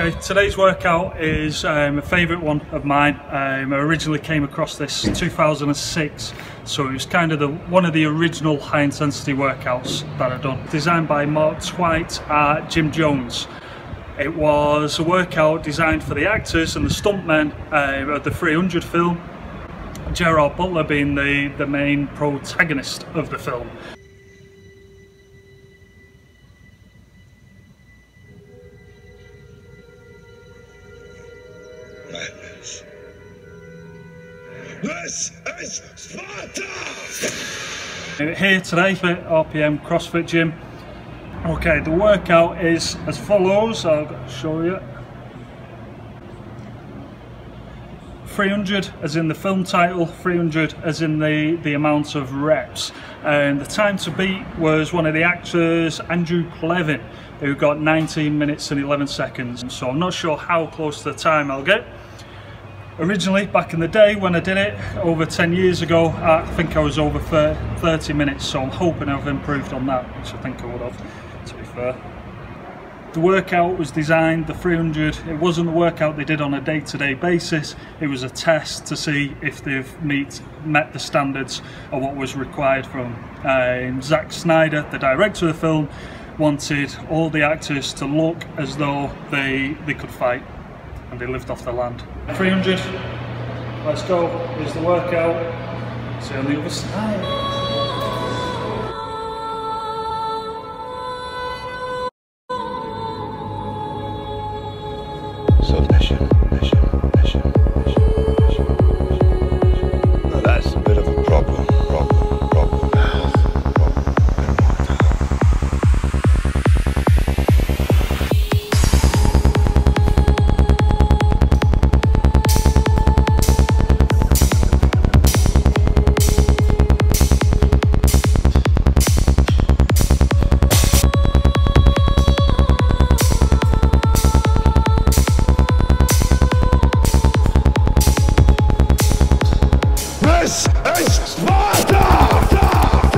Okay, today's workout is um, a favourite one of mine. Um, I originally came across this 2006, so it was kind of the one of the original high intensity workouts that I've done. Designed by Mark Twight at Gym Jones. It was a workout designed for the actors and the stuntmen uh, of the 300 film, Gerard Butler being the, the main protagonist of the film. Madness. This is Sparta! Here today for RPM CrossFit Gym. Okay, the workout is as follows. I'll show you. 300 as in the film title, 300 as in the, the amount of reps. And the time to beat was one of the actors, Andrew Pleavin, who got 19 minutes and 11 seconds. So I'm not sure how close to the time I'll get. Originally, back in the day when I did it, over 10 years ago, I think I was over 30 minutes, so I'm hoping I've improved on that, which I think I would have, to be fair. The workout was designed, the 300, it wasn't the workout they did on a day-to-day -day basis, it was a test to see if they've meet, met the standards of what was required from um, Zack Snyder, the director of the film, wanted all the actors to look as though they, they could fight and they lived off the land. 300, let's go, here's the workout, see on the other side. создащим, дащим, дащим. Is Sparta!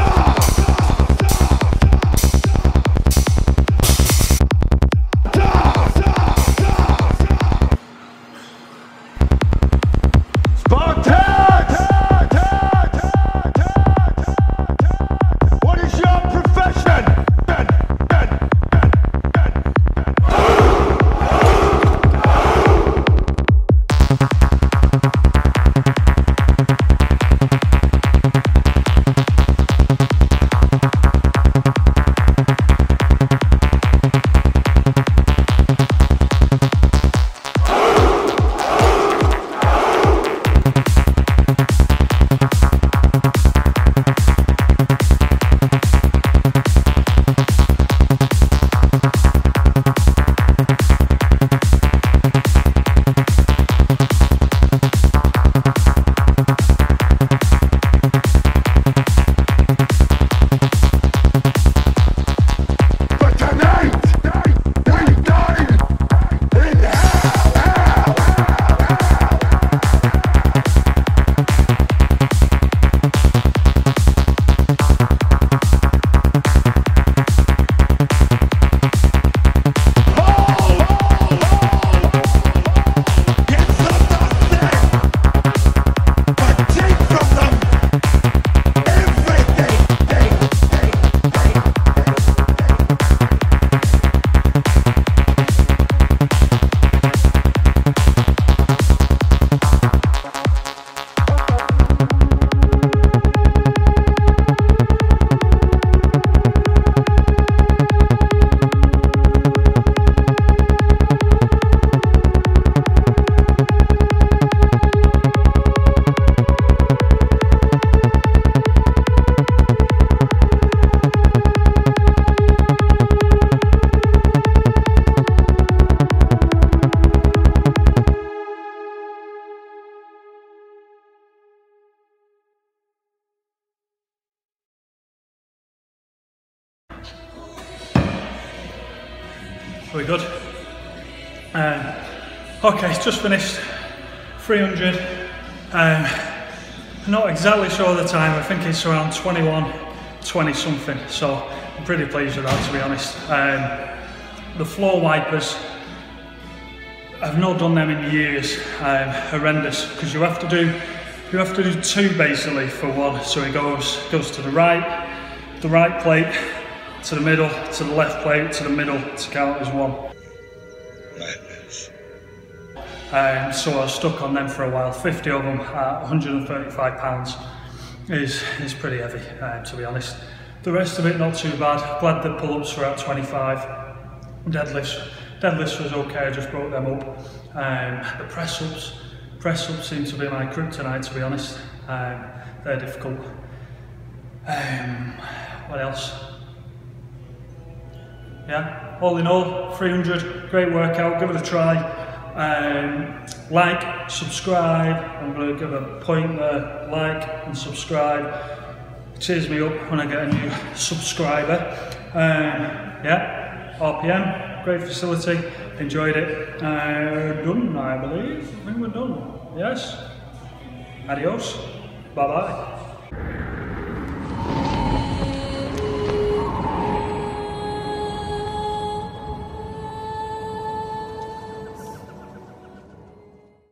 We good? Um, okay, just finished 300. Um, not exactly sure the time, I think it's around 21, 20 something, so I'm pretty pleased with that to be honest. Um, the floor wipers I've not done them in years. Um, horrendous because you have to do you have to do two basically for one. So it goes goes to the right, the right plate, to the middle, to the left plate, to the middle to count as one. Madness. Um, so I was stuck on them for a while. 50 of them at 135 pounds is is pretty heavy, uh, to be honest. The rest of it not too bad. Glad the pull-ups were at 25. Deadlifts, deadlifts was okay. I just broke them up. Um, the press-ups, press-ups seem to be my kryptonite, tonight to be honest. Um, they're difficult. Um, what else? Yeah, all in all, 300, great workout, give it a try. Um, like, subscribe, I'm going to give a point there, like and subscribe. Cheers me up when I get a new subscriber. Um, yeah, RPM, great facility, enjoyed it. Uh, done, I believe, I think we're done. Yes, adios, bye bye.